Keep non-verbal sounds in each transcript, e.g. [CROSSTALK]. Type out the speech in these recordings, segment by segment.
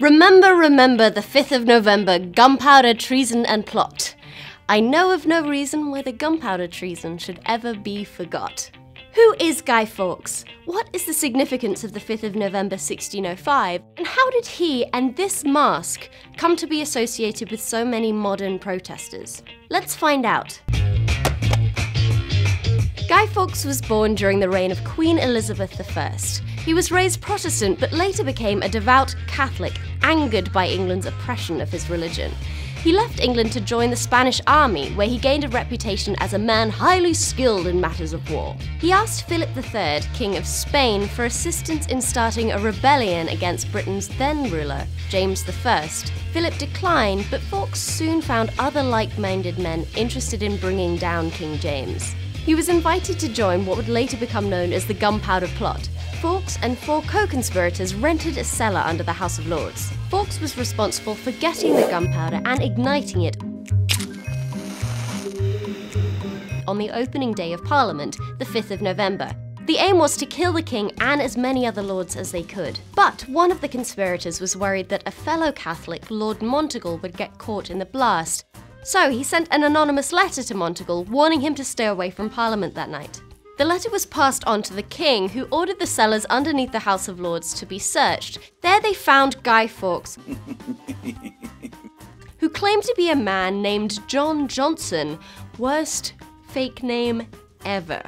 Remember, remember the 5th of November, gunpowder, treason, and plot. I know of no reason why the gunpowder treason should ever be forgot. Who is Guy Fawkes? What is the significance of the 5th of November 1605? And how did he and this mask come to be associated with so many modern protesters? Let's find out. Guy Fawkes was born during the reign of Queen Elizabeth I. He was raised Protestant but later became a devout Catholic, angered by England's oppression of his religion. He left England to join the Spanish army, where he gained a reputation as a man highly skilled in matters of war. He asked Philip III, King of Spain, for assistance in starting a rebellion against Britain's then ruler, James I. Philip declined, but Fawkes soon found other like minded men interested in bringing down King James. He was invited to join what would later become known as the Gunpowder Plot, Fawkes and four co-conspirators rented a cellar under the House of Lords. Fawkes was responsible for getting the gunpowder and igniting it on the opening day of Parliament, the 5th of November. The aim was to kill the king and as many other lords as they could. But one of the conspirators was worried that a fellow Catholic, Lord Monteagle, would get caught in the blast. So he sent an anonymous letter to Monteagle warning him to stay away from Parliament that night. The letter was passed on to the king, who ordered the cellars underneath the House of Lords to be searched. There they found Guy Fawkes, [LAUGHS] who claimed to be a man named John Johnson, worst fake name ever.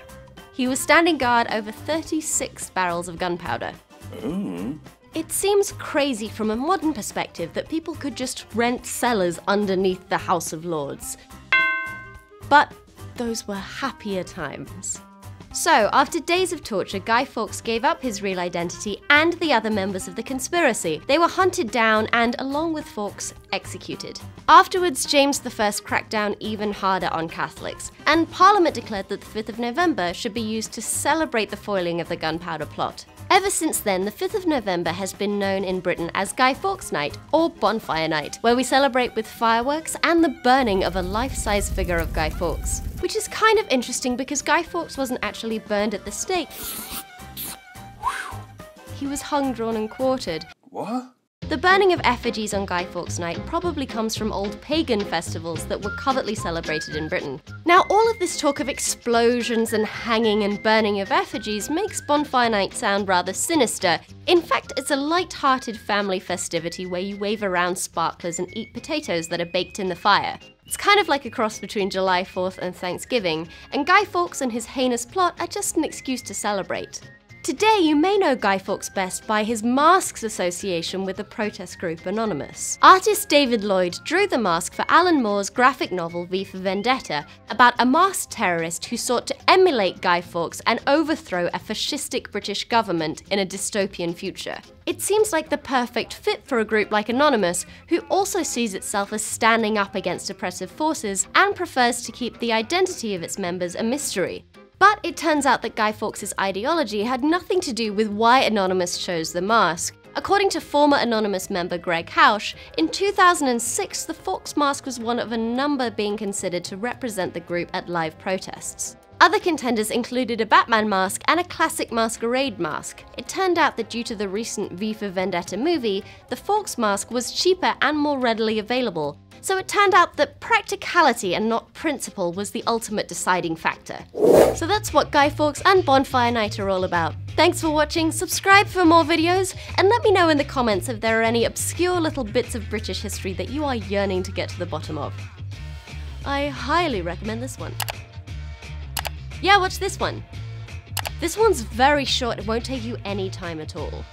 He was standing guard over 36 barrels of gunpowder. Mm. It seems crazy from a modern perspective that people could just rent cellars underneath the House of Lords. But those were happier times. So, after days of torture, Guy Fawkes gave up his real identity and the other members of the conspiracy. They were hunted down and, along with Fawkes, executed. Afterwards, James I cracked down even harder on Catholics, and Parliament declared that the 5th of November should be used to celebrate the foiling of the gunpowder plot. Ever since then, the 5th of November has been known in Britain as Guy Fawkes Night or Bonfire Night, where we celebrate with fireworks and the burning of a life size figure of Guy Fawkes. Which is kind of interesting because Guy Fawkes wasn't actually burned at the stake. He was hung, drawn, and quartered. What? The burning of effigies on Guy Fawkes Night probably comes from old pagan festivals that were covertly celebrated in Britain. Now, all of this talk of explosions and hanging and burning of effigies makes Bonfire Night sound rather sinister. In fact, it's a light-hearted family festivity where you wave around sparklers and eat potatoes that are baked in the fire. It's kind of like a cross between July 4th and Thanksgiving, and Guy Fawkes and his heinous plot are just an excuse to celebrate. Today, you may know Guy Fawkes best by his mask's association with the protest group Anonymous. Artist David Lloyd drew the mask for Alan Moore's graphic novel V for Vendetta about a masked terrorist who sought to emulate Guy Fawkes and overthrow a fascistic British government in a dystopian future. It seems like the perfect fit for a group like Anonymous, who also sees itself as standing up against oppressive forces and prefers to keep the identity of its members a mystery. But it turns out that Guy Fawkes' ideology had nothing to do with why Anonymous chose the mask. According to former Anonymous member Gregg Housh, in 2006 the Fawkes mask was one of a number being considered to represent the group at live protests. Other contenders included a Batman mask and a classic masquerade mask. It turned out that due to the recent V for Vendetta movie, the Fawkes mask was cheaper and more readily available, so it turned out that practicality and not principle was the ultimate deciding factor. So that's what Guy Fawkes and Bonfire Night are all about. Thanks for watching, subscribe for more videos, and let me know in the comments if there are any obscure little bits of British history that you are yearning to get to the bottom of. I highly recommend this one. Yeah, watch this one. This one's very short, it won't take you any time at all.